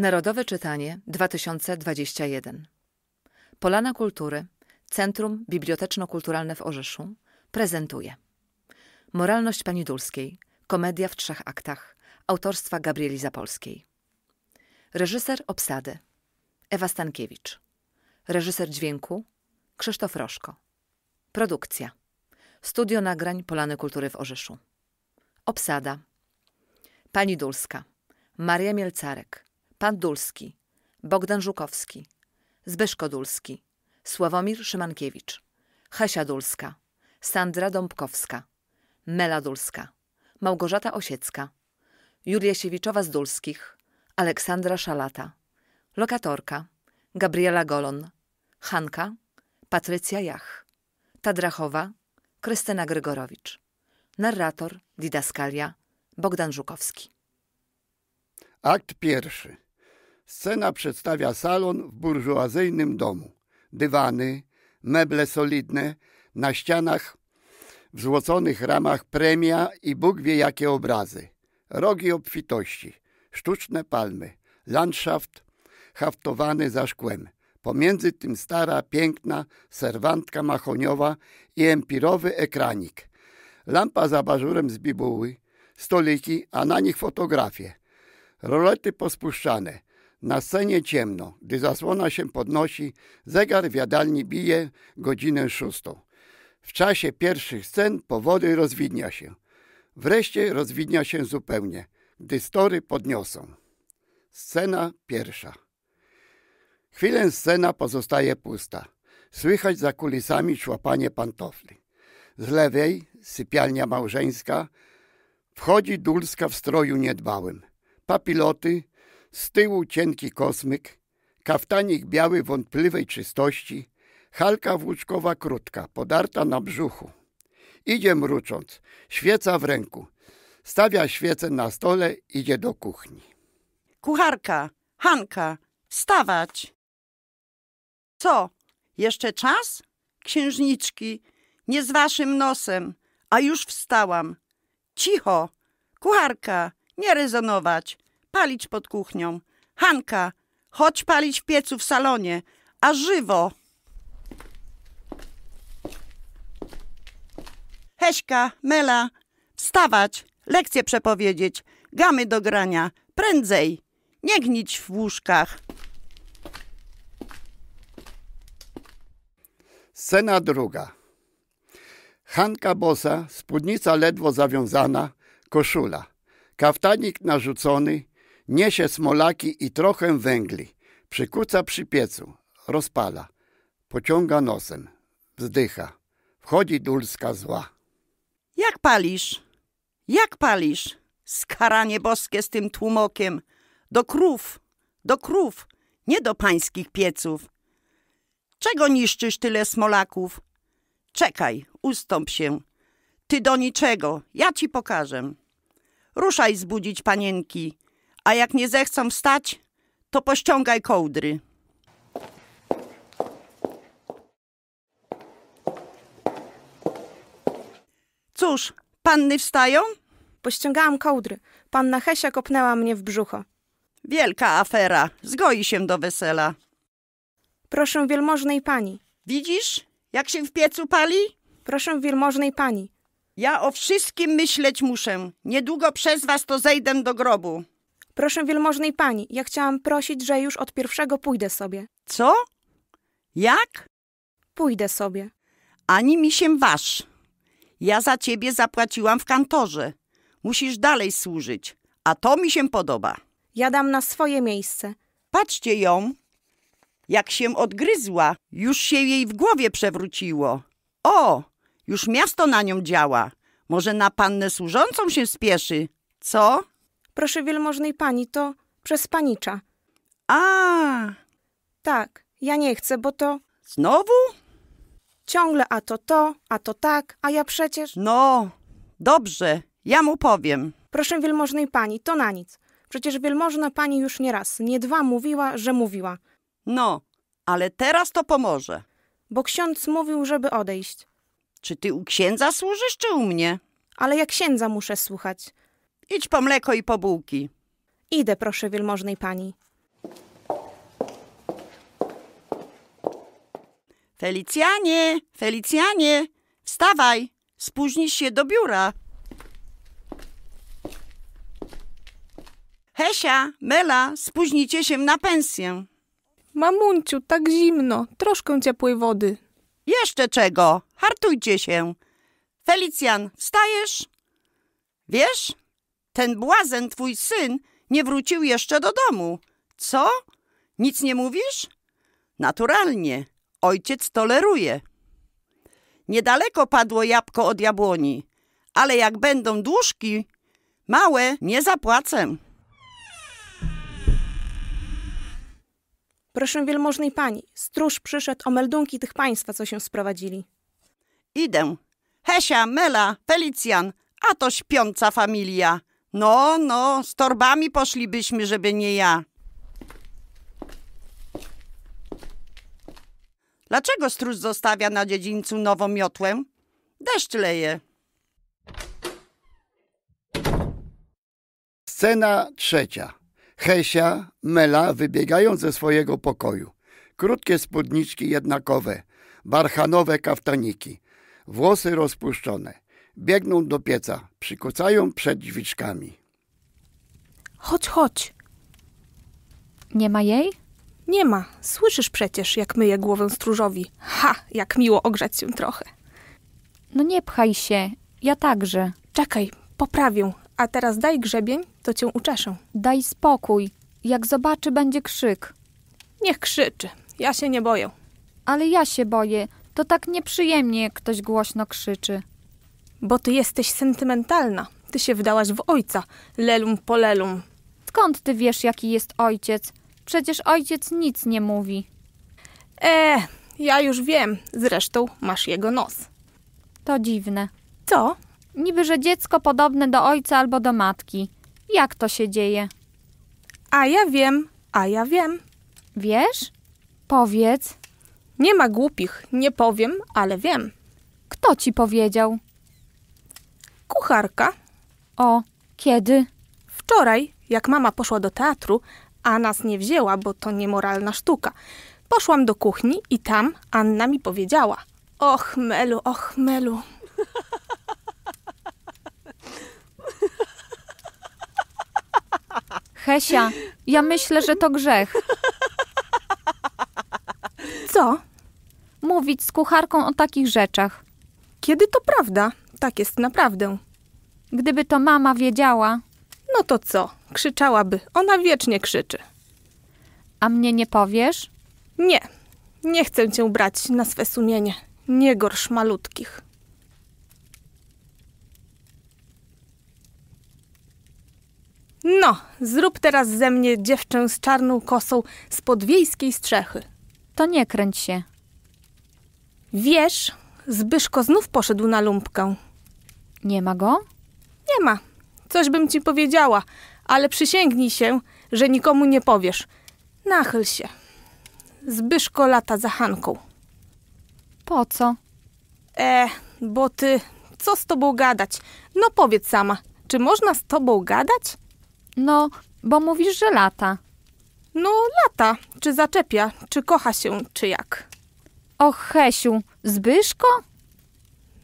Narodowe Czytanie 2021 Polana Kultury, Centrum Biblioteczno-Kulturalne w Orzeszu prezentuje Moralność Pani Dulskiej, komedia w trzech aktach, autorstwa Gabrieli Zapolskiej. Reżyser obsady Ewa Stankiewicz. Reżyser dźwięku Krzysztof Roszko. Produkcja Studio Nagrań Polany Kultury w Orzeszu. Obsada Pani Dulska Maria Mielcarek Pan Dulski Bogdan Żukowski Zbyszko Dulski Sławomir Szymankiewicz Hesia Dulska Sandra Dąbkowska Mela Dulska Małgorzata Osiecka Julia Siewiczowa z Dulskich Aleksandra Szalata Lokatorka Gabriela Golon Hanka Patrycja Jach Tadrachowa Krystyna Grygorowicz Narrator Didaskalia Bogdan Żukowski Akt pierwszy. Scena przedstawia salon w burżuazyjnym domu. Dywany, meble solidne, na ścianach w złoconych ramach premia i Bóg wie jakie obrazy. Rogi obfitości, sztuczne palmy, landschaft haftowany za szkłem. Pomiędzy tym stara, piękna serwantka mahoniowa i empirowy ekranik. Lampa za bażurem z bibuły, stoliki, a na nich fotografie. Rolety pospuszczane. Na scenie ciemno. Gdy zasłona się podnosi, zegar w jadalni bije godzinę szóstą. W czasie pierwszych scen powody rozwidnia się. Wreszcie rozwidnia się zupełnie, gdy story podniosą. Scena pierwsza. Chwilę scena pozostaje pusta. Słychać za kulisami szłapanie pantofli. Z lewej, sypialnia małżeńska, wchodzi Dulska w stroju niedbałym. Papiloty, z tyłu cienki kosmyk, kaftanik biały wątpliwej czystości, halka włóczkowa krótka, podarta na brzuchu. Idzie mrucząc, świeca w ręku. Stawia świecę na stole, idzie do kuchni. Kucharka, Hanka, wstawać. Co, jeszcze czas? Księżniczki, nie z waszym nosem, a już wstałam. Cicho, kucharka, nie rezonować, palić pod kuchnią. Hanka, chodź palić w piecu w salonie, a żywo. Heśka, Mela, wstawać, lekcje przepowiedzieć, gamy do grania, prędzej, nie gnić w łóżkach. Scena druga. Hanka bosa, spódnica ledwo zawiązana, koszula. Kaftanik narzucony, niesie smolaki i trochę węgli. Przykuca przy piecu, rozpala. Pociąga nosem, wzdycha. Wchodzi Dulska zła. Jak palisz? Jak palisz? Skaranie boskie z tym tłumokiem. Do krów, do krów, nie do pańskich pieców. Czego niszczysz tyle smolaków? Czekaj, ustąp się. Ty do niczego, ja ci pokażę. Ruszaj zbudzić panienki, a jak nie zechcą wstać, to pościągaj kołdry. Cóż, panny wstają? Pościągałam kołdry. Panna Hesia kopnęła mnie w brzucho. Wielka afera, zgoi się do wesela. Proszę wielmożnej pani. Widzisz, jak się w piecu pali? Proszę wielmożnej pani. Ja o wszystkim myśleć muszę. Niedługo przez was to zejdę do grobu. Proszę wielmożnej pani. Ja chciałam prosić, że już od pierwszego pójdę sobie. Co? Jak? Pójdę sobie. Ani mi się waż. Ja za ciebie zapłaciłam w kantorze. Musisz dalej służyć, a to mi się podoba. Ja dam na swoje miejsce. Patrzcie ją, jak się odgryzła, już się jej w głowie przewróciło. O, już miasto na nią działa. Może na pannę służącą się spieszy. Co? Proszę wielmożnej pani, to przez panicza. A, Tak, ja nie chcę, bo to znowu? ciągle a to to, a to tak, a ja przecież... No, dobrze, ja mu powiem. Proszę wielmożnej pani, to na nic. Przecież wielmożna pani już nie raz, nie dwa mówiła, że mówiła. No, ale teraz to pomoże. Bo ksiądz mówił, żeby odejść. Czy ty u księdza służysz, czy u mnie? Ale ja księdza muszę słuchać. Idź po mleko i po bułki. Idę, proszę wielmożnej pani. Felicjanie, Felicjanie, wstawaj, spóźnisz się do biura. Hesia, Mela, spóźnicie się na pensję. Mamunciu, tak zimno, troszkę ciepłej wody. Jeszcze czego? Hartujcie się. Felicjan, wstajesz? Wiesz, ten błazen, twój syn, nie wrócił jeszcze do domu. Co? Nic nie mówisz? Naturalnie. Ojciec toleruje. Niedaleko padło jabłko od jabłoni, ale jak będą dłużki, małe, nie zapłacę. Proszę wielmożnej pani, stróż przyszedł o meldunki tych państwa, co się sprowadzili. Idę. Hesia, Mela, Felicjan, a to śpiąca familia. No, no, z torbami poszlibyśmy, żeby nie ja. Dlaczego stróż zostawia na dziedzińcu nową miotłę? Deszcz leje. Scena trzecia. Hesia, Mela wybiegają ze swojego pokoju. Krótkie spódniczki jednakowe, barchanowe kaftaniki, włosy rozpuszczone. Biegną do pieca, przykucają przed drzwiczkami. Chodź, chodź. Nie ma jej? Nie ma. Słyszysz przecież, jak myję głowę stróżowi. Ha, jak miło ogrzać się trochę. No nie pchaj się, ja także. Czekaj, poprawię. A teraz daj grzebień, to cię uczeszę. Daj spokój. Jak zobaczy, będzie krzyk. Niech krzyczy. Ja się nie boję. Ale ja się boję. To tak nieprzyjemnie, jak ktoś głośno krzyczy. Bo ty jesteś sentymentalna. Ty się wdałaś w ojca. Lelum polelum. Skąd ty wiesz, jaki jest ojciec? Przecież ojciec nic nie mówi. E, ja już wiem. Zresztą masz jego nos. To dziwne. Co? Niby, że dziecko podobne do ojca albo do matki. Jak to się dzieje? A ja wiem, a ja wiem. Wiesz? Powiedz. Nie ma głupich, nie powiem, ale wiem. Kto ci powiedział? Kucharka. O, kiedy? Wczoraj, jak mama poszła do teatru, a nas nie wzięła, bo to niemoralna sztuka. Poszłam do kuchni i tam Anna mi powiedziała: Och, Melu, och, Melu. Hesia, ja myślę, że to grzech. Co? Mówić z kucharką o takich rzeczach. Kiedy to prawda? Tak jest naprawdę. Gdyby to mama wiedziała, No to co? Krzyczałaby. Ona wiecznie krzyczy. a mnie nie powiesz? Nie, nie chcę cię brać na swe sumienie. Nie gorsz malutkich. No, zrób teraz ze mnie dziewczę z czarną kosą z podwiejskiej strzechy. To nie kręć się. Wiesz, Zbyszko znów poszedł na lumpkę. Nie ma go? Nie ma. Coś bym ci powiedziała, ale przysięgnij się, że nikomu nie powiesz. Nachyl się. Zbyszko lata za Hanką. Po co? E, bo ty, co z tobą gadać? No powiedz sama, czy można z tobą gadać? No, bo mówisz, że lata. No lata, czy zaczepia, czy kocha się, czy jak. Och, Hesiu, Zbyszko?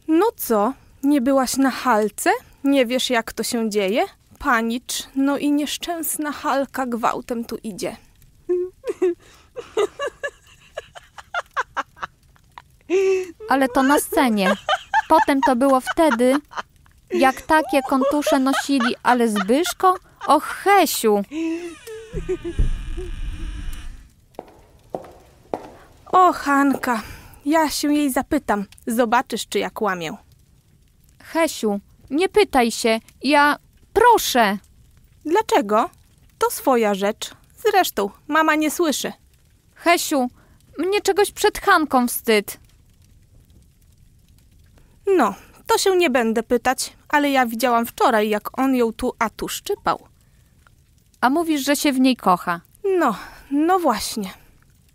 No co, nie byłaś na halce? Nie wiesz jak to się dzieje? Panicz, no i nieszczęsna halka gwałtem tu idzie. Ale to na scenie. Potem to było wtedy, jak takie kontusze nosili, ale Zbyszko? Och, Hesiu! O, Hanka, ja się jej zapytam. Zobaczysz, czy ja kłamię. Hesiu, nie pytaj się. Ja... Proszę! Dlaczego? To swoja rzecz. Zresztą, mama nie słyszy. Hesiu, mnie czegoś przed Hanką wstyd. No, to się nie będę pytać, ale ja widziałam wczoraj, jak on ją tu a tu szczypał. A mówisz, że się w niej kocha. No, no właśnie.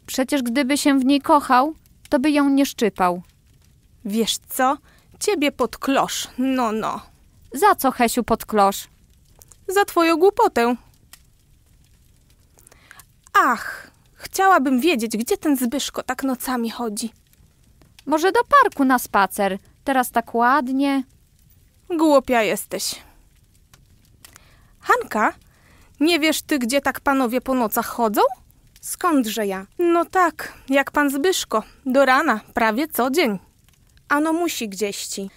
Przecież gdyby się w niej kochał, to by ją nie szczypał. Wiesz co? Ciebie pod klosz. No, no. Za co, Hesiu, pod klosz? Za twoją głupotę. Ach, chciałabym wiedzieć, gdzie ten Zbyszko tak nocami chodzi. Może do parku na spacer. Teraz tak ładnie. Głupia jesteś. Hanka, nie wiesz ty, gdzie tak panowie po nocach chodzą? Skądże ja? No tak, jak pan Zbyszko, do rana, prawie co dzień. Ano musi gdzieś ci.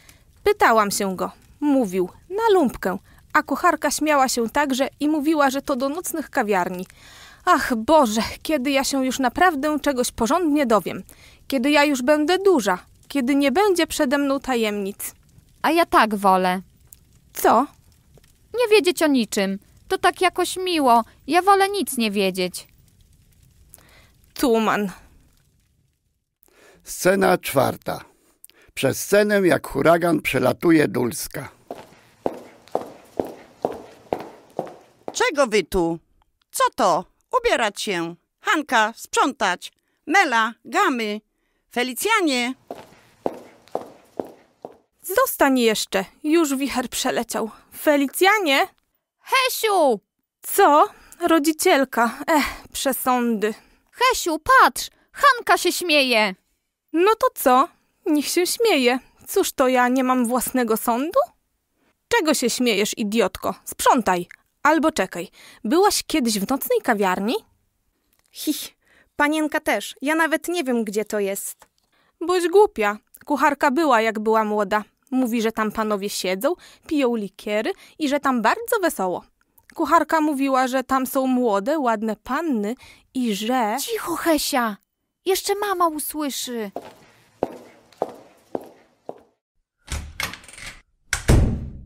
Pytałam się go. Mówił, na lumpkę, a kucharka śmiała się także i mówiła, że to do nocnych kawiarni. Ach Boże, kiedy ja się już naprawdę czegoś porządnie dowiem. Kiedy ja już będę duża. Kiedy nie będzie przede mną tajemnic. A ja tak wolę. Co? Nie wiedzieć o niczym. To tak jakoś miło. Ja wolę nic nie wiedzieć. Tuman. Scena czwarta. Przez scenę jak huragan przelatuje Dulska. Czego wy tu? Co to? Ubierać się. Hanka, sprzątać. Mela, gamy. Felicjanie. Zostań jeszcze. Już wicher przeleciał. Felicjanie? Hesiu! Co? Rodzicielka. Ech, przesądy. Hesiu, patrz! Hanka się śmieje. No to co? Niech się śmieje. Cóż to ja nie mam własnego sądu? Czego się śmiejesz, idiotko? Sprzątaj. Albo czekaj. Byłaś kiedyś w nocnej kawiarni? Hich, panienka też. Ja nawet nie wiem, gdzie to jest. Boś głupia. Kucharka była, jak była młoda. Mówi, że tam panowie siedzą, piją likiery i że tam bardzo wesoło. Kucharka mówiła, że tam są młode, ładne panny i że... Cicho, Hesia! Jeszcze mama usłyszy.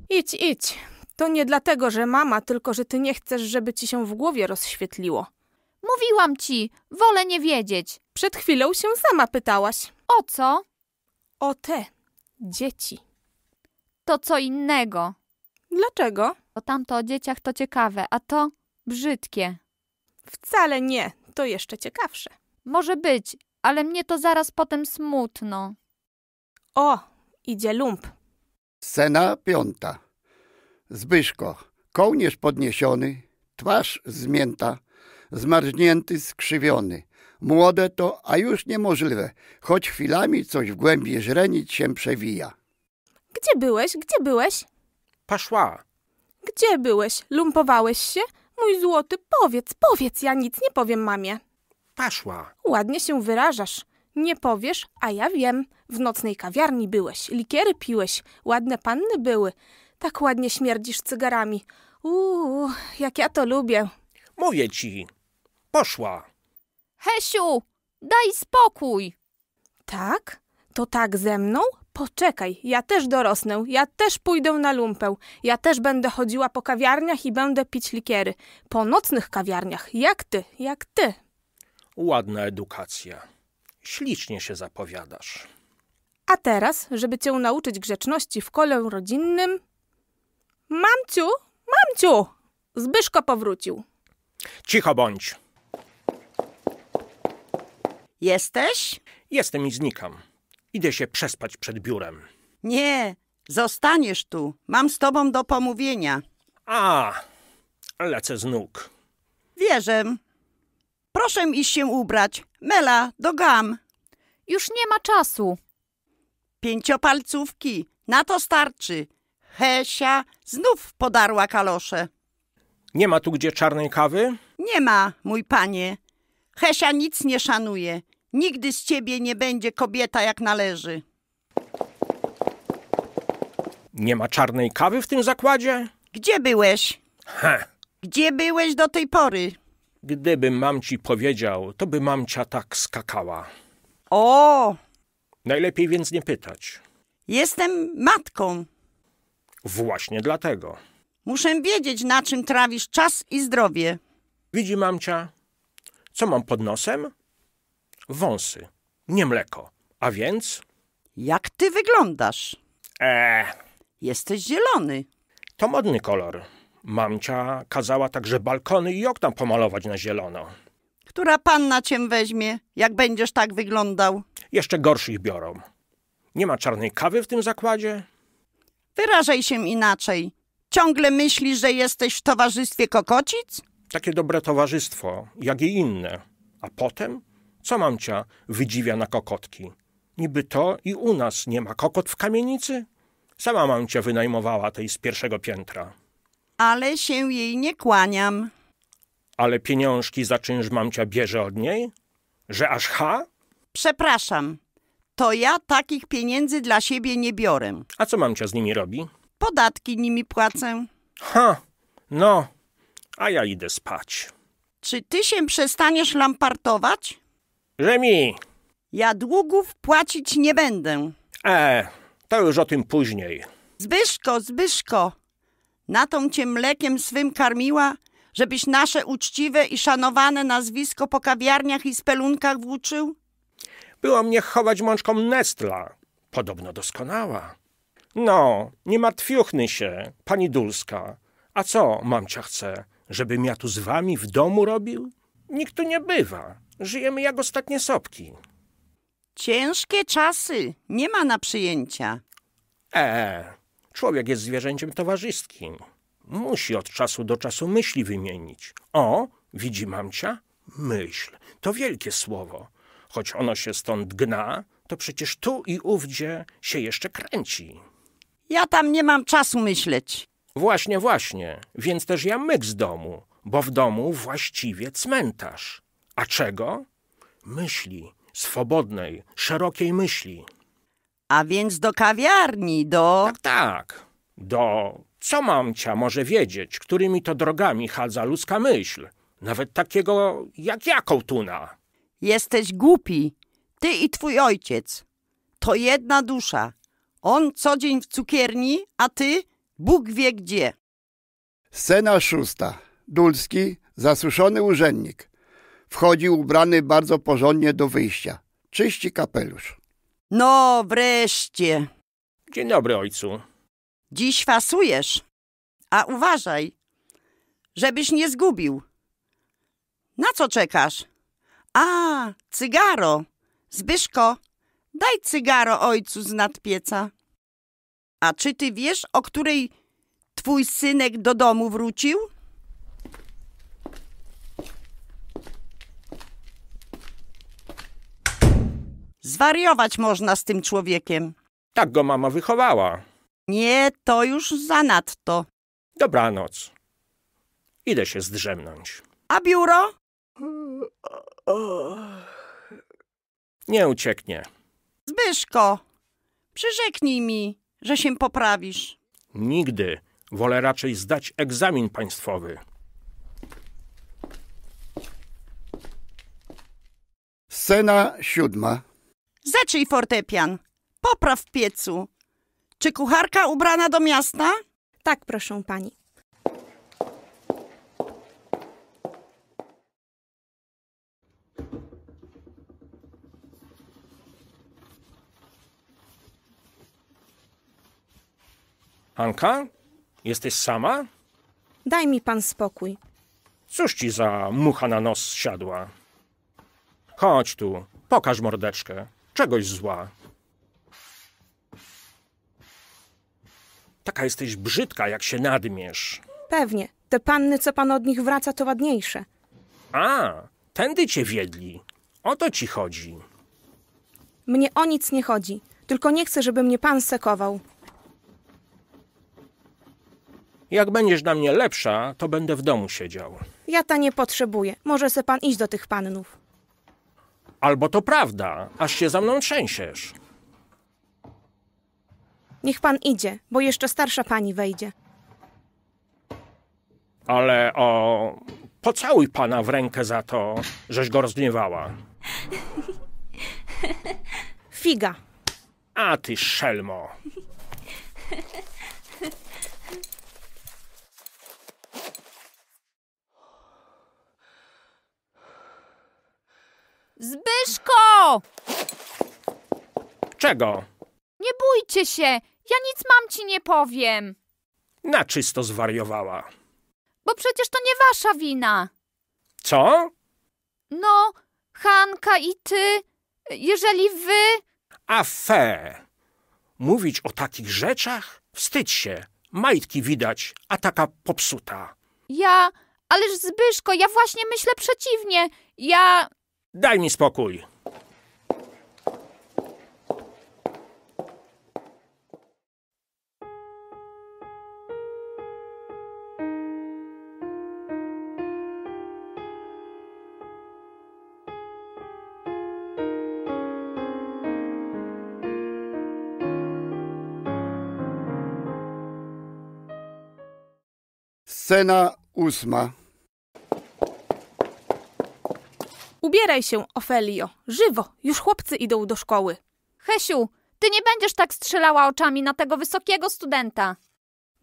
Idź, idź. To nie dlatego, że mama, tylko że ty nie chcesz, żeby ci się w głowie rozświetliło. Mówiłam ci, wolę nie wiedzieć. Przed chwilą się sama pytałaś. O co? O te dzieci. To co innego. Dlaczego? Bo tamto o dzieciach to ciekawe, a to brzydkie. Wcale nie. To jeszcze ciekawsze. Może być, ale mnie to zaraz potem smutno. O, idzie lump. Scena piąta. Zbyszko, kołnierz podniesiony, twarz zmięta, zmarznięty, skrzywiony. Młode to, a już niemożliwe, choć chwilami coś w głębi źrenic się przewija. Gdzie byłeś? Gdzie byłeś? Paszła. Gdzie byłeś? Lumpowałeś się? Mój złoty, powiedz, powiedz, ja nic nie powiem mamie. Paszła. Ładnie się wyrażasz. Nie powiesz, a ja wiem. W nocnej kawiarni byłeś, likiery piłeś, ładne panny były. Tak ładnie śmierdzisz cygarami. Uuu, jak ja to lubię. Mówię ci. Poszła. Hesiu, daj spokój. Tak? To tak ze mną? Poczekaj, ja też dorosnę, ja też pójdę na lumpę. Ja też będę chodziła po kawiarniach i będę pić likiery. Po nocnych kawiarniach, jak ty, jak ty. Ładna edukacja. Ślicznie się zapowiadasz. A teraz, żeby cię nauczyć grzeczności w kole rodzinnym... Mamciu, mamciu! Zbyszko powrócił. Cicho bądź. Jesteś? Jestem i znikam. Idę się przespać przed biurem. Nie, zostaniesz tu. Mam z tobą do pomówienia. A, lecę z nóg. Wierzę. Proszę iść się ubrać. Mela, do gam. Już nie ma czasu. Pięciopalcówki. Na to starczy. Hesia znów podarła kalosze. Nie ma tu gdzie czarnej kawy? Nie ma, mój panie. Hesia nic nie szanuje. Nigdy z ciebie nie będzie kobieta jak należy. Nie ma czarnej kawy w tym zakładzie? Gdzie byłeś? He, Gdzie byłeś do tej pory? Gdybym mam ci powiedział, to by mamcia tak skakała. O, Najlepiej więc nie pytać. jestem matką. Właśnie dlatego. Muszę wiedzieć, na czym trawisz czas i zdrowie. Widzi mamcia, co mam pod nosem? Wąsy, nie mleko. A więc? Jak ty wyglądasz? Eee, Jesteś zielony. to modny kolor. Mamcia kazała także balkony i okna pomalować na zielono. Która panna cię weźmie, jak będziesz tak wyglądał? Jeszcze gorszych biorą. Nie ma czarnej kawy w tym zakładzie? Wyrażaj się inaczej. Ciągle myślisz, że jesteś w towarzystwie kokocic? Takie dobre towarzystwo, jak i inne. A potem? Co mamcia wydziwia na kokotki? Niby to i u nas nie ma kokot w kamienicy? Sama mamcia wynajmowała tej z pierwszego piętra. Ale się jej nie kłaniam. Ale pieniążki za czynsz mamcia bierze od niej? Że aż ha? Przepraszam, to ja takich pieniędzy dla siebie nie biorę. A co mamcia z nimi robi? Podatki nimi płacę. Ha, no, a ja idę spać. Czy ty się przestaniesz lampartować? Że mi, Ja długów płacić nie będę. e, to już o tym później. Zbyszko, Zbyszko, na tą cię mlekiem swym karmiła, żebyś nasze uczciwe i szanowane nazwisko po kawiarniach i spelunkach włóczył? Było mnie chować mączką Nestla. Podobno doskonała. No, nie martwiuchny się, pani Dulska. A co mamcia chce? Żebym ja tu z wami w domu robił? Nikt tu nie bywa. Żyjemy jak ostatnie sopki. Ciężkie czasy, nie ma na przyjęcia. E, człowiek jest zwierzęciem towarzyskim. Musi od czasu do czasu myśli wymienić. O, widzi mamcia? Myśl. To wielkie słowo. Choć ono się stąd gna, to przecież tu i ówdzie się jeszcze kręci. Ja tam nie mam czasu myśleć. Właśnie, właśnie. Więc też ja myk z domu, bo w domu właściwie cmentarz. A czego? Myśli. Swobodnej, szerokiej myśli. A więc do kawiarni, do... Tak, tak. Do co mamcia może wiedzieć, którymi to drogami chadza ludzka myśl? Nawet takiego jak ja, kołtuna. Jesteś głupi. Ty i twój ojciec. To jedna dusza. On co dzień w cukierni, a ty Bóg wie gdzie. Scena szósta. Dulski, zasuszony urzędnik. Wchodzi ubrany bardzo porządnie do wyjścia. Czyści kapelusz. No wreszcie. Dzień dobry, ojcu. Dziś fasujesz. A uważaj, żebyś nie zgubił. Na co czekasz? A, cygaro. Zbyszko, daj cygaro ojcu z nadpieca. A czy ty wiesz, o której twój synek do domu wrócił? Zwariować można z tym człowiekiem. Tak go mama wychowała. Nie, to już zanadto. Dobranoc. Idę się zdrzemnąć. A biuro? Nie ucieknie. Zbyszko, przyrzeknij mi, że się poprawisz. Nigdy. Wolę raczej zdać egzamin państwowy. Scena siódma. Zeczyj fortepian, popraw w piecu. Czy kucharka ubrana do miasta? Tak, proszę pani. Hanka? Jesteś sama? Daj mi pan spokój. Cóż ci za mucha na nos siadła? Chodź tu, pokaż mordeczkę. Czegoś zła. Taka jesteś brzydka, jak się nadmiesz. Pewnie. Te panny, co pan od nich wraca, to ładniejsze. A, tędy cię wiedli. O to ci chodzi. Mnie o nic nie chodzi. Tylko nie chcę, żeby mnie pan sekował. Jak będziesz na mnie lepsza, to będę w domu siedział. Ja ta nie potrzebuję. Może se pan iść do tych pannów. Albo to prawda, aż się za mną trzęsiesz. Niech pan idzie, bo jeszcze starsza pani wejdzie. Ale o... Pocałuj pana w rękę za to, żeś go rozgniewała. Figa. A ty szelmo. Zbyszko! Czego? Nie bójcie się, ja nic mam ci nie powiem. Na czysto zwariowała. Bo przecież to nie wasza wina. Co? No, Hanka i ty, jeżeli wy... A fe. Mówić o takich rzeczach? Wstydź się. Majtki widać, a taka popsuta. Ja... Ależ Zbyszko, ja właśnie myślę przeciwnie. Ja... Daj mi spokój. Scena ósma. Ubieraj się, Ofelio. Żywo, już chłopcy idą do szkoły. Hesiu, ty nie będziesz tak strzelała oczami na tego wysokiego studenta.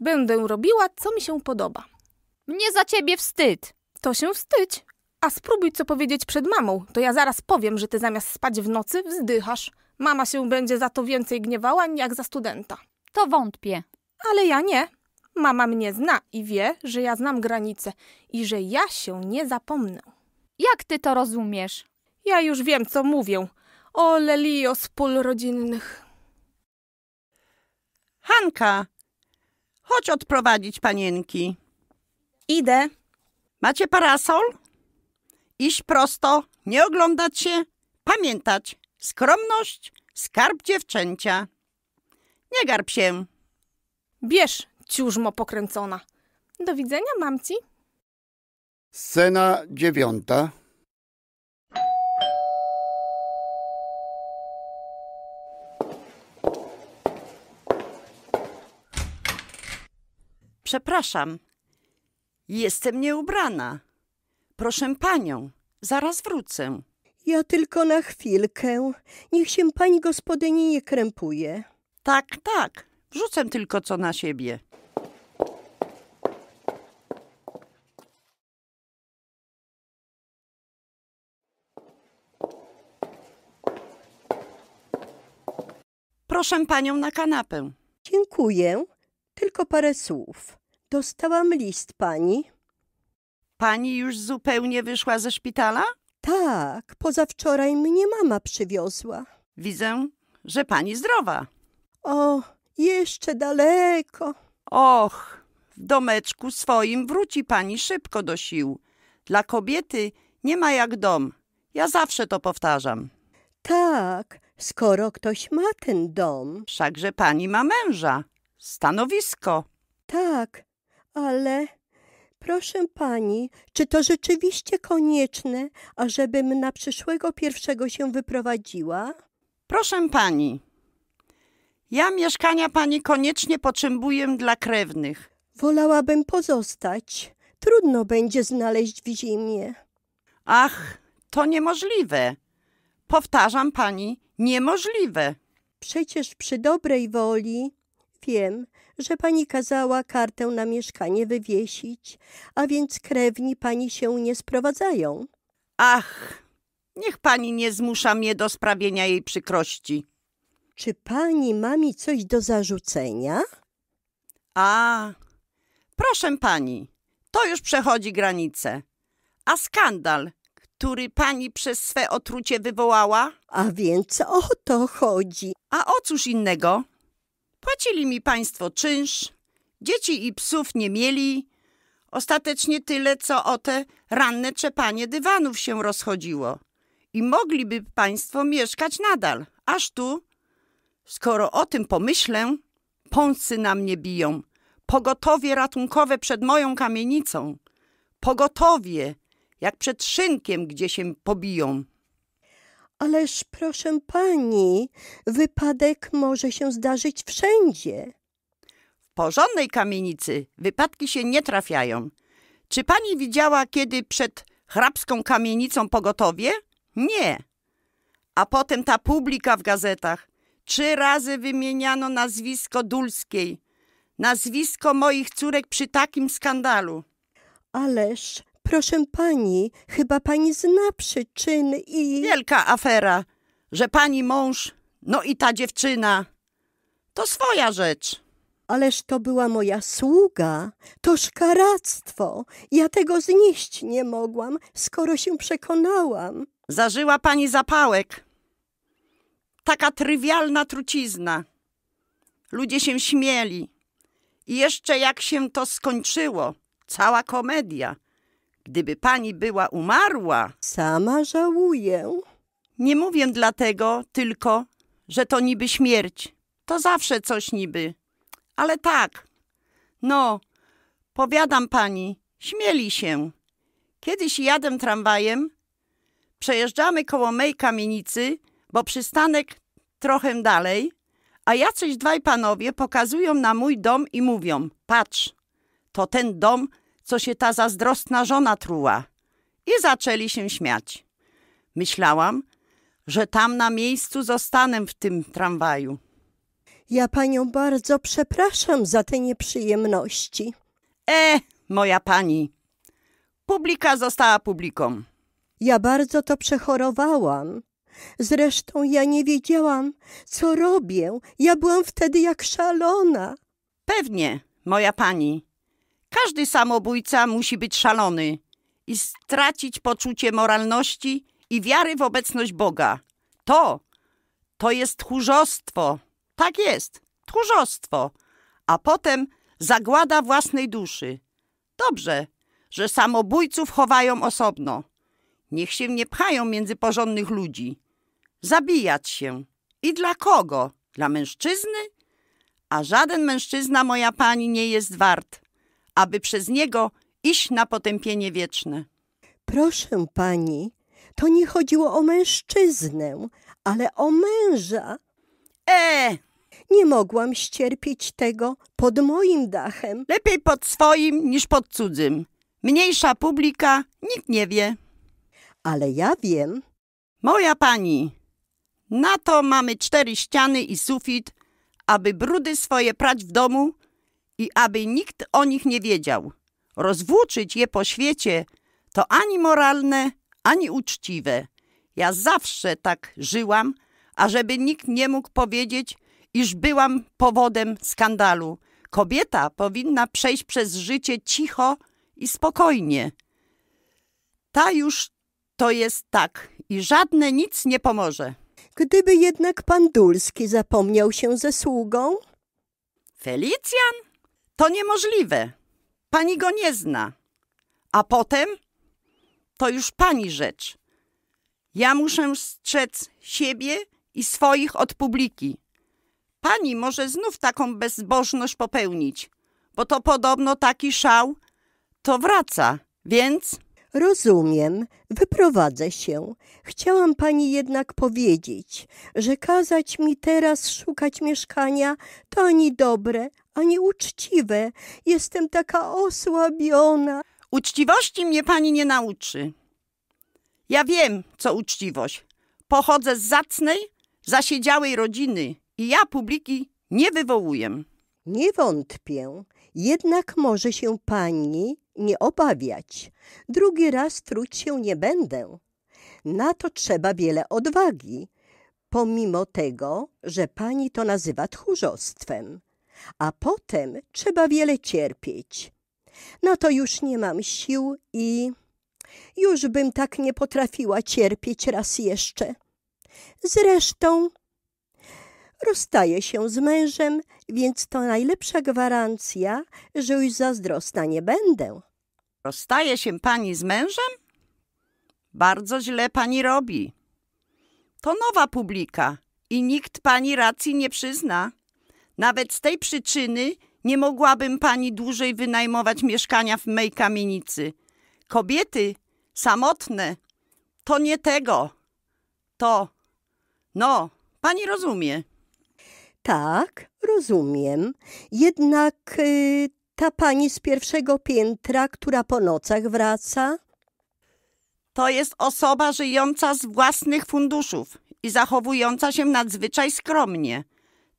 Będę robiła, co mi się podoba. Mnie za ciebie wstyd. To się wstydź. A spróbuj co powiedzieć przed mamą, to ja zaraz powiem, że ty zamiast spać w nocy wzdychasz. Mama się będzie za to więcej gniewała, jak za studenta. To wątpię. Ale ja nie. Mama mnie zna i wie, że ja znam granice i że ja się nie zapomnę. Jak ty to rozumiesz? Ja już wiem, co mówię. O lelio z pól rodzinnych. Hanka, chodź odprowadzić panienki. Idę. Macie parasol? Iść prosto, nie oglądać się, pamiętać. Skromność, skarb dziewczęcia. Nie garb się. Bierz, ciużmo pokręcona. Do widzenia, mamci. Scena dziewiąta. Przepraszam, jestem nieubrana. Proszę panią, zaraz wrócę. Ja tylko na chwilkę. Niech się pani gospodyni nie krępuje. Tak, tak, wrzucę tylko co na siebie. Proszę panią na kanapę. Dziękuję. Tylko parę słów. Dostałam list pani. Pani już zupełnie wyszła ze szpitala? Tak, pozawczoraj mnie mama przywiozła. Widzę, że pani zdrowa. O, jeszcze daleko. Och, w domeczku swoim wróci pani szybko do sił. Dla kobiety nie ma jak dom. Ja zawsze to powtarzam. Tak, skoro ktoś ma ten dom. Wszakże pani ma męża, stanowisko. Tak, ale proszę pani, czy to rzeczywiście konieczne, ażebym na przyszłego pierwszego się wyprowadziła? Proszę pani, ja mieszkania pani koniecznie potrzebuję dla krewnych. Wolałabym pozostać. Trudno będzie znaleźć w zimie. Ach, to niemożliwe. Powtarzam pani, niemożliwe. Przecież przy dobrej woli wiem, że pani kazała kartę na mieszkanie wywiesić, a więc krewni pani się nie sprowadzają. Ach, niech pani nie zmusza mnie do sprawienia jej przykrości. Czy pani ma mi coś do zarzucenia? A, proszę pani, to już przechodzi granicę. A skandal, który pani przez swe otrucie wywołała? A więc o to chodzi. A o cóż innego? Płacili mi państwo czynsz, dzieci i psów nie mieli. Ostatecznie tyle, co o te ranne trzepanie dywanów się rozchodziło. I mogliby państwo mieszkać nadal, aż tu. Skoro o tym pomyślę, pąsy na mnie biją. Pogotowie ratunkowe przed moją kamienicą. Pogotowie, jak przed szynkiem, gdzie się pobiją. Ależ proszę pani, wypadek może się zdarzyć wszędzie. W porządnej kamienicy wypadki się nie trafiają. Czy pani widziała kiedy przed hrabską kamienicą pogotowie? Nie. A potem ta publika w gazetach. Trzy razy wymieniano nazwisko Dulskiej. Nazwisko moich córek przy takim skandalu. Ależ, proszę pani, chyba pani zna przyczyny i... Wielka afera, że pani mąż, no i ta dziewczyna, to swoja rzecz. Ależ to była moja sługa, to szkaractwo. Ja tego znieść nie mogłam, skoro się przekonałam. Zażyła pani zapałek. Taka trywialna trucizna. Ludzie się śmieli. I jeszcze jak się to skończyło, cała komedia. Gdyby pani była umarła, Sama żałuję. nie mówię dlatego tylko, że to niby śmierć. To zawsze coś niby. Ale tak, no, powiadam pani, śmieli się. Kiedyś jadę tramwajem, przejeżdżamy koło mej kamienicy, bo przystanek trochę dalej, a jacyś dwaj panowie pokazują na mój dom i mówią, patrz, to ten dom co się ta zazdrosna żona truła. I zaczęli się śmiać. Myślałam, że tam na miejscu zostanę w tym tramwaju. Ja panią bardzo przepraszam za te nieprzyjemności. E, moja pani, publika została publiką. Ja bardzo to przechorowałam. Zresztą ja nie wiedziałam, co robię. Ja byłam wtedy jak szalona. Pewnie, moja pani. Każdy samobójca musi być szalony i stracić poczucie moralności i wiary w obecność Boga. To, to jest tchórzostwo. Tak jest, tchórzostwo. A potem zagłada własnej duszy. Dobrze, że samobójców chowają osobno. Niech się nie pchają między porządnych ludzi. Zabijać się. I dla kogo? Dla mężczyzny? A żaden mężczyzna, moja pani, nie jest wart, aby przez niego iść na potępienie wieczne. Proszę pani, to nie chodziło o mężczyznę, ale o męża. E, Nie mogłam ścierpieć tego pod moim dachem. lepiej pod swoim niż pod cudzym. Mniejsza publika, nikt nie wie. Ale ja wiem, Moja pani, na to mamy cztery ściany i sufit, aby brudy swoje prać w domu i aby nikt o nich nie wiedział. Rozwłóczyć je po świecie to ani moralne, ani uczciwe. Ja zawsze tak żyłam, ażeby nikt nie mógł powiedzieć, iż byłam powodem skandalu. Kobieta powinna przejść przez życie cicho i spokojnie. Ta już to jest tak i żadne nic nie pomoże. gdyby jednak pan Dulski zapomniał się ze sługą, Felicjan? To niemożliwe. Pani go nie zna. A potem? To już pani rzecz. Ja muszę strzec siebie i swoich od publiki. Pani może znów taką bezbożność popełnić, bo to podobno taki szał to wraca, więc rozumiem, wyprowadzę się. Chciałam pani jednak powiedzieć, że kazać mi teraz szukać mieszkania to ani dobre, ani uczciwe. Jestem taka osłabiona. Uczciwości mnie pani nie nauczy. Ja wiem, co uczciwość. Pochodzę z zacnej, zasiedziałej rodziny i ja publiki nie wywołuję. Nie wątpię, jednak może się pani nie obawiać. Drugi raz truć się nie będę. Na to trzeba wiele odwagi, pomimo tego, że pani to nazywa tchórzostwem. A potem trzeba wiele cierpieć. No to już nie mam sił i już bym tak nie potrafiła cierpieć raz jeszcze. Zresztą rozstaję się z mężem, więc to najlepsza gwarancja, że już zazdrosna nie będę. Rozstaje się pani z mężem? Bardzo źle pani robi. To nowa publika i nikt pani racji nie przyzna. Nawet z tej przyczyny nie mogłabym pani dłużej wynajmować mieszkania w mej kamienicy. Kobiety samotne to nie tego. To, no, pani rozumie. Tak, rozumiem. Jednak y, ta pani z pierwszego piętra, która po nocach wraca, To jest osoba żyjąca z własnych funduszów i zachowująca się nadzwyczaj skromnie.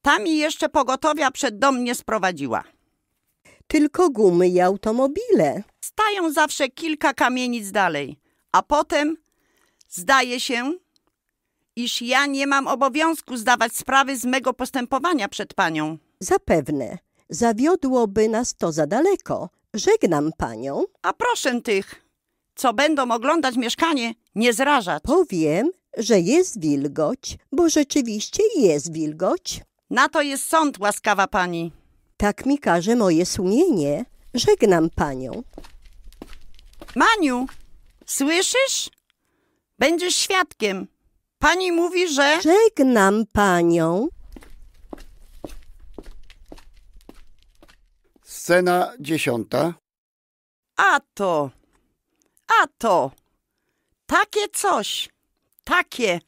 Ta mi jeszcze pogotowia przed dom nie sprowadziła. tylko gumy i automobile. Stają zawsze kilka kamienic dalej, a potem zdaje się, iż ja nie mam obowiązku zdawać sprawy z mego postępowania przed panią. Zapewne zawiodłoby nas to za daleko. Żegnam panią. A proszę tych, co będą oglądać mieszkanie, nie zrażać. Powiem, że jest wilgoć, bo rzeczywiście jest wilgoć. Na to jest sąd, łaskawa pani. Tak mi każe moje sumienie. Żegnam panią. Maniu, słyszysz? Będziesz świadkiem. Pani mówi, że... Żegnam panią. Scena dziesiąta. A to, a to, takie coś, takie.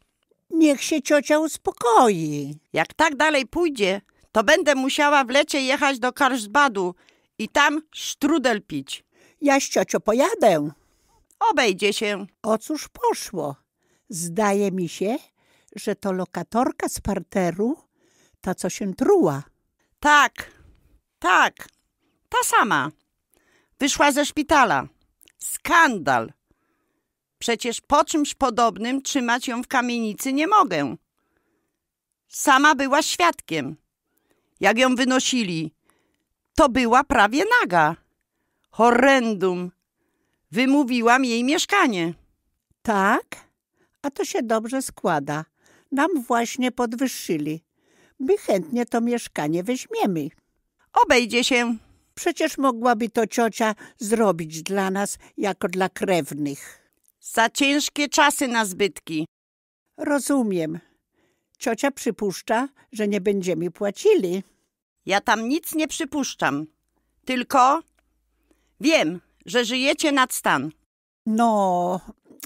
Niech się ciocia uspokoi. Jak tak dalej pójdzie, to będę musiała w lecie jechać do Karlsbadu i tam sztrudel pić. Ja z ciocią pojadę. Obejdzie się. O cóż poszło? Zdaje mi się, że to lokatorka z parteru, ta co się truła. Tak, tak, ta sama. Wyszła ze szpitala. Skandal. Przecież po czymś podobnym trzymać ją w kamienicy nie mogę. Sama była świadkiem. Jak ją wynosili, to była prawie naga. Horrendum. Wymówiłam jej mieszkanie. Tak? A to się dobrze składa. Nam właśnie podwyższyli. My chętnie to mieszkanie weźmiemy. Obejdzie się. Przecież mogłaby to ciocia zrobić dla nas jako dla krewnych. Za ciężkie czasy na zbytki. Rozumiem. Ciocia przypuszcza, że nie będziemy płacili. Ja tam nic nie przypuszczam. Tylko wiem, że żyjecie nad stan. No,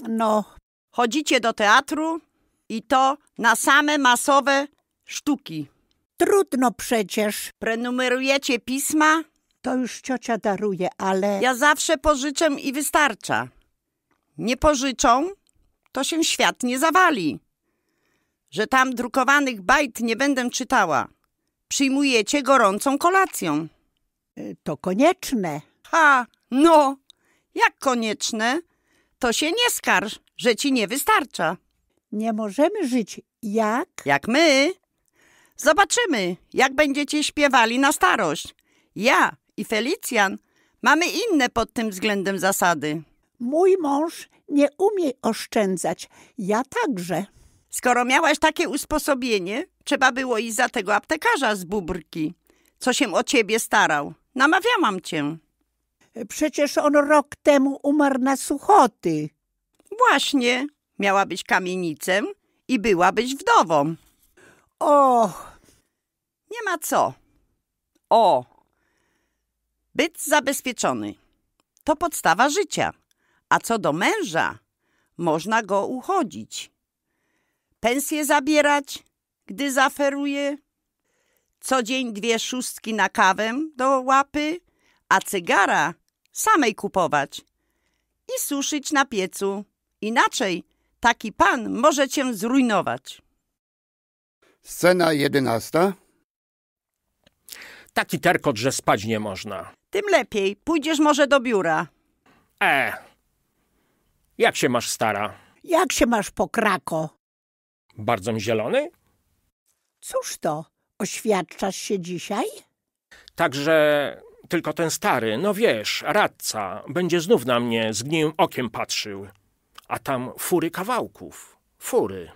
no, Chodzicie do teatru i to na same masowe sztuki. trudno przecież. Prenumerujecie pisma? To już ciocia daruje, ale... Ja zawsze pożyczę i wystarcza. Nie pożyczą, to się świat nie zawali. Że tam drukowanych bajt nie będę czytała. Przyjmujecie gorącą kolacją. To konieczne. Ha, no, jak konieczne, to się nie skarż, że ci nie wystarcza. Nie możemy żyć jak? Jak my. Zobaczymy, jak będziecie śpiewali na starość. Ja i Felicjan mamy inne pod tym względem zasady. Mój mąż nie umie oszczędzać. Ja także. Skoro miałaś takie usposobienie, trzeba było iść za tego aptekarza z bubrki, co się o ciebie starał. Namawiałam cię. Przecież on rok temu umarł na suchoty. Właśnie, miała być kamienicę i była być wdową. Och, Nie ma co. O, byt zabezpieczony. To podstawa życia. A co do męża, można go uchodzić. Pensję zabierać, gdy zaferuje. Co dzień dwie szóstki na kawę do łapy, a cygara samej kupować i suszyć na piecu. Inaczej taki pan może cię zrujnować. Scena jedenasta. Taki terkot, że spać nie można. Tym lepiej, pójdziesz może do biura. E, jak się masz stara? jak się masz po krako? Bardzo mi zielony? Cóż to, oświadczasz się dzisiaj? Także tylko ten stary, no wiesz, radca, będzie znów na mnie zgniłym okiem patrzył. A tam fury kawałków. Fury.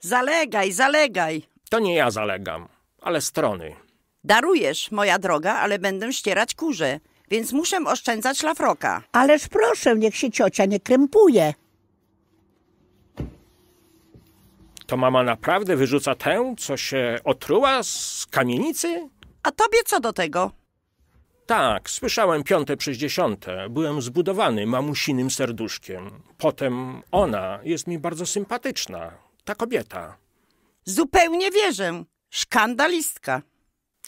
Zalegaj, zalegaj. To nie ja zalegam, ale strony. Darujesz, moja droga, ale będę ścierać kurze, więc muszę oszczędzać szlafroka. Ależ proszę, niech się ciocia nie krępuje. To mama naprawdę wyrzuca tę, co się otruła z kamienicy? A tobie co do tego? Tak, słyszałem piąte przez dziesiąte. Byłem zbudowany mamusinym serduszkiem. Potem ona jest mi bardzo sympatyczna. Ta kobieta. Zupełnie wierzę. Szkandalistka.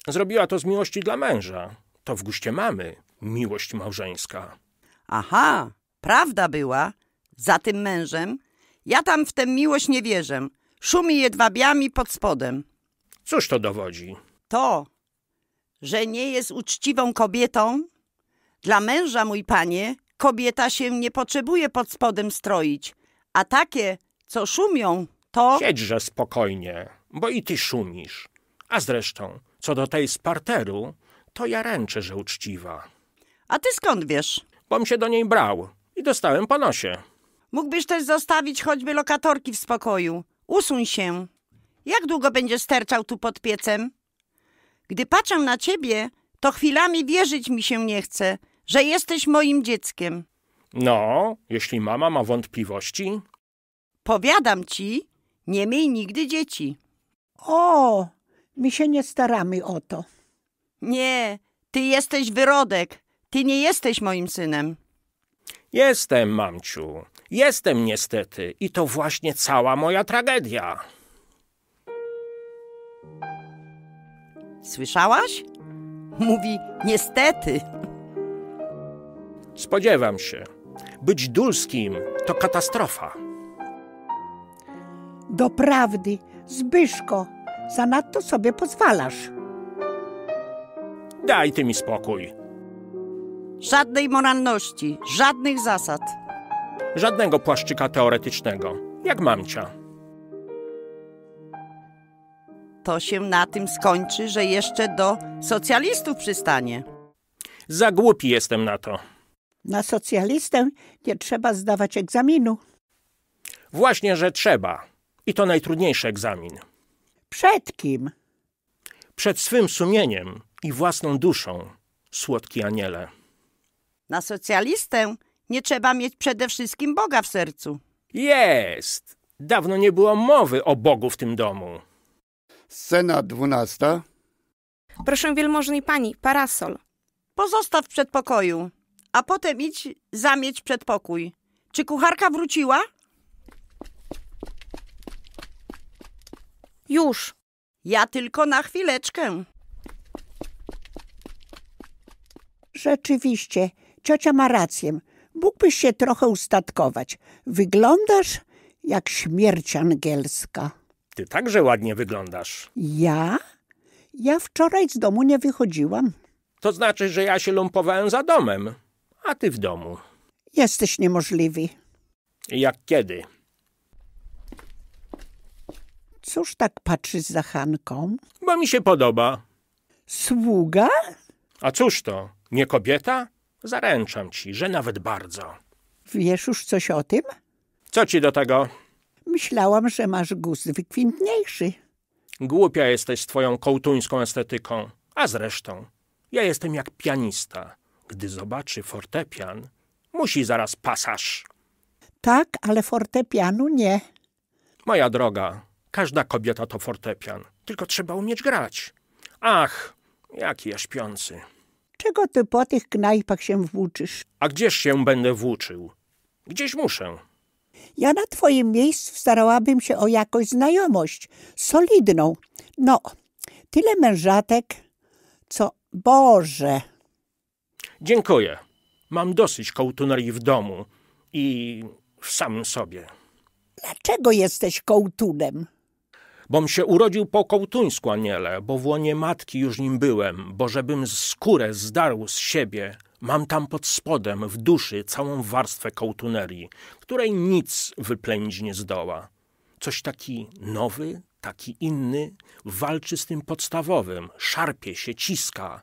Zrobiła to z miłości dla męża. To w guście mamy. Miłość małżeńska. Aha, prawda była. Za tym mężem. Ja tam w tę miłość nie wierzę. Szumi jedwabiami pod spodem. Cóż to dowodzi? To, że nie jest uczciwą kobietą, dla męża, mój panie, kobieta się nie potrzebuje pod spodem stroić, a takie, co szumią, to... Siedźże spokojnie, bo i ty szumisz. A zresztą, co do tej z parteru, to ja ręczę, że uczciwa. A ty skąd wiesz? Bom się do niej brał i dostałem po nosie. Mógłbyś też zostawić choćby lokatorki w spokoju. Usuń się. Jak długo będziesz sterczał tu pod piecem? Gdy patrzę na ciebie, to chwilami wierzyć mi się nie chce, że jesteś moim dzieckiem. No, jeśli mama ma wątpliwości, Powiadam ci, nie miej nigdy dzieci. O, my się nie staramy o to. Nie, ty jesteś wyrodek. Ty nie jesteś moim synem. jestem, mamciu. Jestem niestety i to właśnie cała moja tragedia. Słyszałaś? Mówi niestety. Spodziewam się. Być dulskim to katastrofa. Doprawdy, Zbyszko, zanadto sobie pozwalasz. Daj ty mi spokój. Żadnej moralności, żadnych zasad. Żadnego płaszczyka teoretycznego, jak mamcia. To się na tym skończy, że jeszcze do socjalistów przystanie. Za głupi jestem na to. Na socjalistę nie trzeba zdawać egzaminu. Właśnie, że trzeba. I to najtrudniejszy egzamin. Przed kim? Przed swym sumieniem i własną duszą, słodki aniele. Na socjalistę nie trzeba mieć przede wszystkim Boga w sercu. Jest! Dawno nie było mowy o Bogu w tym domu. Scena dwunasta. Proszę wielmożnej pani, parasol. Pozostaw w przedpokoju, a potem idź zamieć przedpokój. Czy kucharka wróciła? Już. Ja tylko na chwileczkę. Rzeczywiście, ciocia ma rację. Mógłbyś się trochę ustatkować. Wyglądasz jak śmierć angielska. Ty także ładnie wyglądasz. Ja? Ja wczoraj z domu nie wychodziłam. To znaczy, że ja się lumpowałem za domem, a ty w domu. Jesteś niemożliwy. Jak kiedy? Cóż tak patrzysz za Hanką? Bo mi się podoba. Sługa? A cóż to, nie kobieta? Zaręczam ci, że nawet bardzo. Wiesz już coś o tym? Co ci do tego? Myślałam, że masz gust wykwintniejszy. Głupia jesteś z twoją kołtuńską estetyką. A zresztą, ja jestem jak pianista. Gdy zobaczy fortepian, musi zaraz pasaż. Tak, ale fortepianu nie. Moja droga, każda kobieta to fortepian, tylko trzeba umieć grać. Ach, jaki ja śpiący. Czego ty po tych knajpach się włóczysz? A gdzież się będę włóczył? Gdzieś muszę. Ja na twoim miejscu starałabym się o jakąś znajomość, solidną. No, tyle mężatek, co Boże. Dziękuję. Mam dosyć kołtunerii w domu i w samym sobie. Dlaczego jesteś kołtunem? Bom się urodził po kołtuńsku, aniele, bo w łonie matki już nim byłem, bo żebym skórę zdarł z siebie, mam tam pod spodem, w duszy, całą warstwę kołtunerii, której nic wyplenić nie zdoła. Coś taki nowy, taki inny, walczy z tym podstawowym, szarpie się, ciska.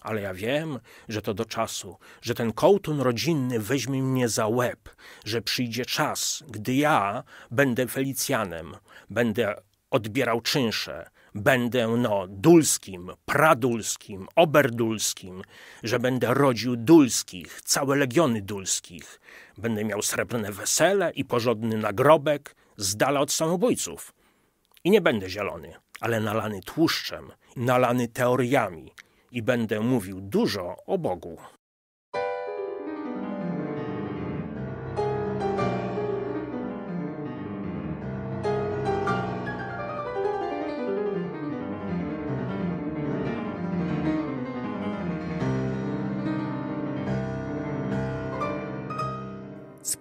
Ale ja wiem, że to do czasu, że ten kołtun rodzinny weźmie mnie za łeb, że przyjdzie czas, gdy ja będę Felicjanem, będę odbierał czynsze, będę no dulskim, pradulskim, oberdulskim, że będę rodził dulskich, całe legiony dulskich, będę miał srebrne wesele i porządny nagrobek z dala od samobójców. I nie będę zielony, ale nalany tłuszczem, nalany teoriami i będę mówił dużo o Bogu.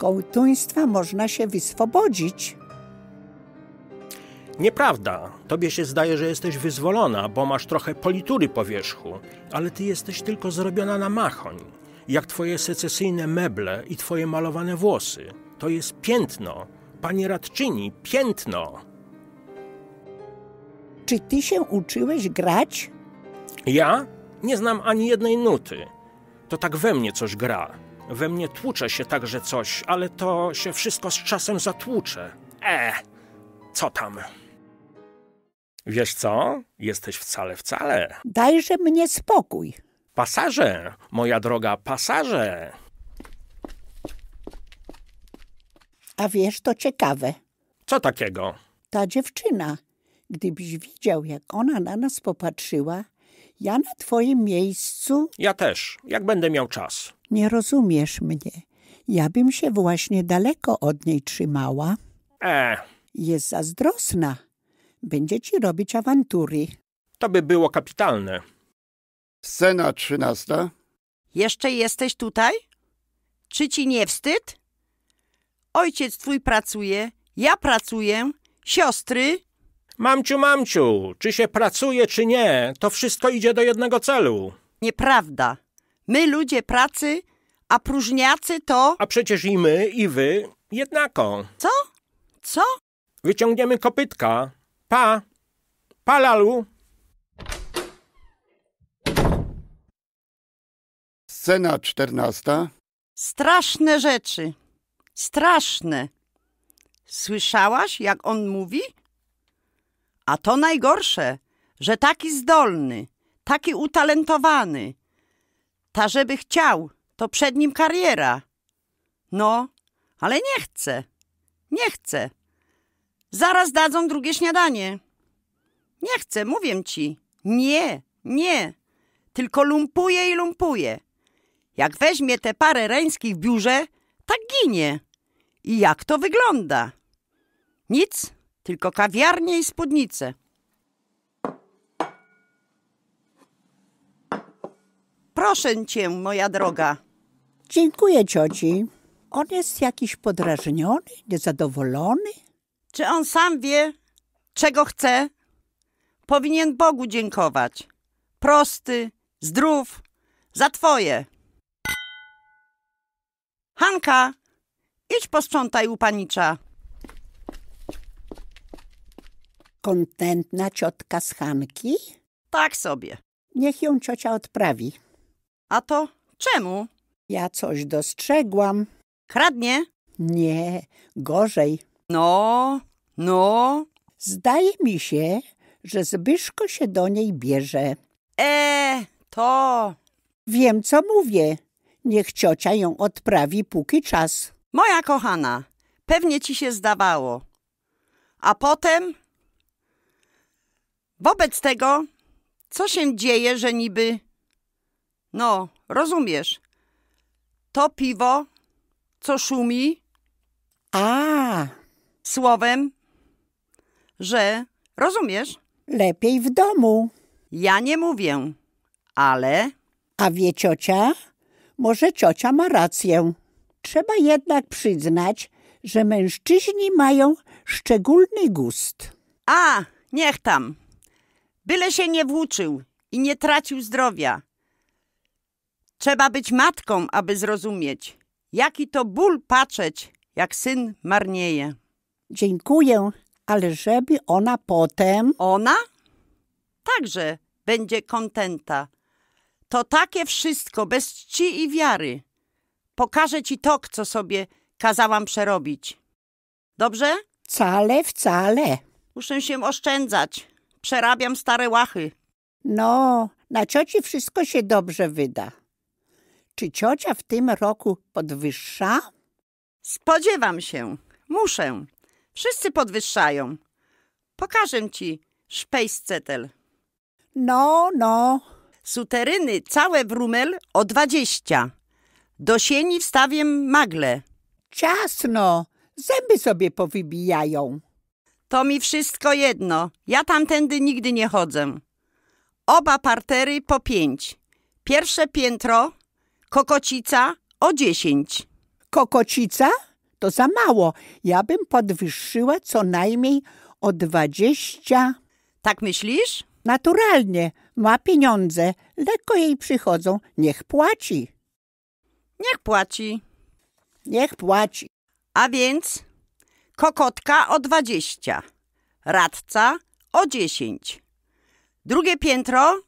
Kołtuństwa można się wyswobodzić. Nieprawda. Tobie się zdaje, że jesteś wyzwolona, bo masz trochę politury po wierzchu, ale ty jesteś tylko zrobiona na machoń. Jak twoje secesyjne meble i twoje malowane włosy. To jest piętno. Panie radczyni, piętno. Czy ty się uczyłeś grać? Ja nie znam ani jednej nuty. To tak we mnie coś gra. We mnie tłucze się także coś, ale to się wszystko z czasem zatłucze. E, co tam? Wiesz co? Jesteś wcale, wcale. Dajże mnie spokój. Pasaże, moja droga, pasaże. A wiesz, to ciekawe. Co takiego? Ta dziewczyna, gdybyś widział, jak ona na nas popatrzyła, ja na twoim miejscu Ja też, jak będę miał czas. nie rozumiesz mnie. Ja bym się właśnie daleko od niej trzymała. E, Jest zazdrosna. Będzie ci robić awantury. to by było kapitalne. Scena trzynasta. Jeszcze jesteś tutaj? Czy ci nie wstyd? Ojciec twój pracuje, ja pracuję, siostry. Mamciu, mamciu, czy się pracuje, czy nie, to wszystko idzie do jednego celu. Nieprawda. My ludzie pracy, a próżniacy to... A przecież i my, i wy jednako. Co? Co? Wyciągniemy kopytka. Pa! Pa, Lalu! Scena czternasta. Straszne rzeczy. Straszne. Słyszałaś, jak on mówi? A to najgorsze, że taki zdolny, taki utalentowany. Ta, żeby chciał, to przed nim kariera. No, ale nie chce. Nie chce. Zaraz dadzą drugie śniadanie. Nie chcę, mówię ci. Nie, nie. Tylko lumpuje i lumpuje. Jak weźmie te parę reńskich w biurze, tak ginie. I jak to wygląda? Nic, tylko kawiarnie i spódnice. Proszę cię, moja droga. Dziękuję cioci. On jest jakiś podrażniony, niezadowolony. Czy on sam wie, czego chce? Powinien Bogu dziękować. Prosty, zdrów, za twoje. Hanka, idź posprzątaj u panicza. Kontentna ciotka z Hanki? Tak sobie. Niech ją ciocia odprawi. A to czemu? Ja coś dostrzegłam. Kradnie? Nie, gorzej. No, no. Zdaje mi się, że Zbyszko się do niej bierze. E, to. Wiem, co mówię. Niech ciocia ją odprawi, póki czas. Moja kochana, pewnie ci się zdawało. A potem? Wobec tego, co się dzieje, że niby. No, rozumiesz. To piwo, co szumi, A, słowem, że. Rozumiesz? lepiej w domu. Ja nie mówię, ale. A wie ciocia? Może ciocia ma rację. Trzeba jednak przyznać, że mężczyźni mają szczególny gust. A, niech tam. Byle się nie włóczył i nie tracił zdrowia. Trzeba być matką, aby zrozumieć, jaki to ból patrzeć, jak syn marnieje. Dziękuję, ale żeby ona potem... Ona? Także będzie kontenta. To takie wszystko bez czci i wiary. Pokażę ci tok, co sobie kazałam przerobić. Dobrze? Wcale, wcale. Muszę się oszczędzać. Przerabiam stare łachy. No, na cioci wszystko się dobrze wyda. Czy ciocia w tym roku podwyższa? Spodziewam się. Muszę. Wszyscy podwyższają. Pokażę ci szpejscetel. No, no. Suteryny całe w rumel o dwadzieścia. Do sieni wstawię magle. Ciasno. Zęby sobie powybijają. To mi wszystko jedno. Ja tamtędy nigdy nie chodzę. Oba partery po pięć. Pierwsze piętro, kokocica o dziesięć. Kokocica? To za mało. Ja bym podwyższyła co najmniej o dwadzieścia. Tak myślisz? Naturalnie. Ma pieniądze. Lekko jej przychodzą. Niech płaci. Niech płaci. Niech płaci. A więc kokotka o dwadzieścia, radca o dziesięć. Drugie piętro